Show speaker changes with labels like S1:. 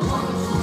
S1: One, two,